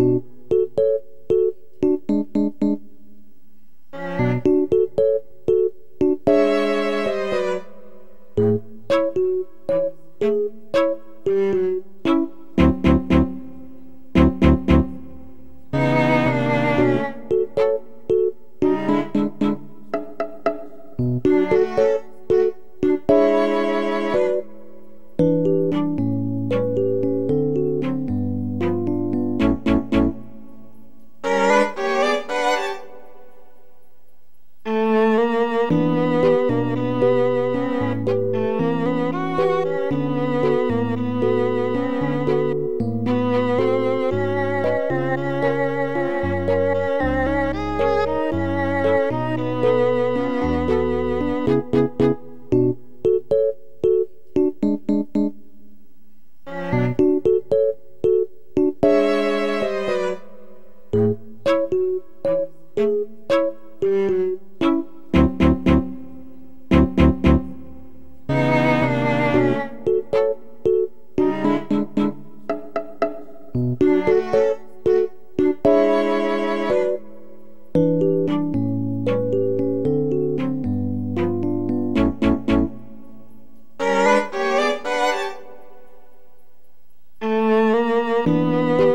you Música